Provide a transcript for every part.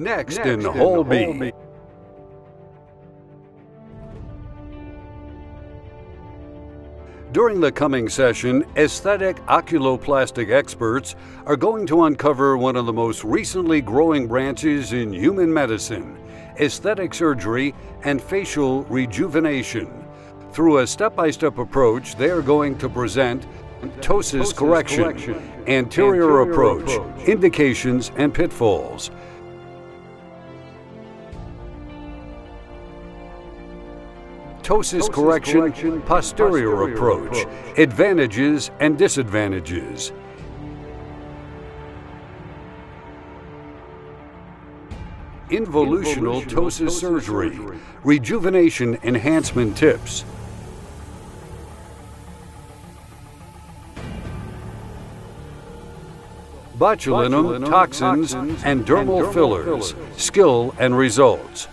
Next, in Hall B. During the coming session, aesthetic oculoplastic experts are going to uncover one of the most recently growing branches in human medicine aesthetic surgery and facial rejuvenation. Through a step by step approach, they are going to present ptosis correction, anterior approach, indications, and pitfalls. Ptosis correction, posterior approach, advantages and disadvantages. Involutional ptosis surgery, rejuvenation enhancement tips. botulinum, toxins, and dermal fillers, skill and results.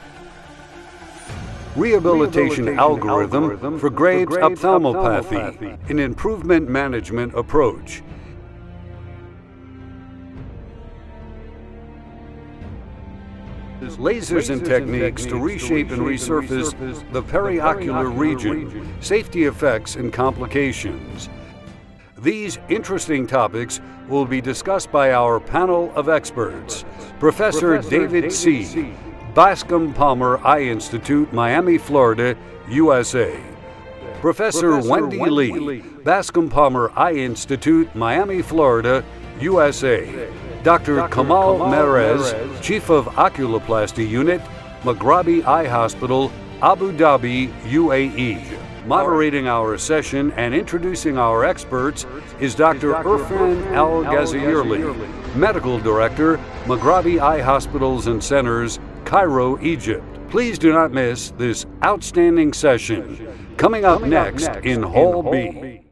Rehabilitation algorithm for Graves ophthalmopathy, an improvement management approach. Lasers and techniques to reshape and resurface the periocular region, safety effects and complications. These interesting topics will be discussed by our panel of experts. Professor, Professor David, David Tse Bascom Palmer Eye Institute, Miami, Florida, USA. Professor, Professor Wendy, Wendy Lee, Lee, Bascom Palmer Eye Institute, Miami, Florida, USA. Dr. Dr. Kamal, Kamal Merez, Merez, Chief of Oculoplasty Unit, Magrabi Eye Hospital, Abu Dhabi, UAE. Moderating our session and introducing our experts is Dr. Irfan Al Ghazayirli, Medical Director, Magrabi Eye Hospitals and Centers, Cairo, Egypt. Please do not miss this outstanding session. Coming up next in Hall B.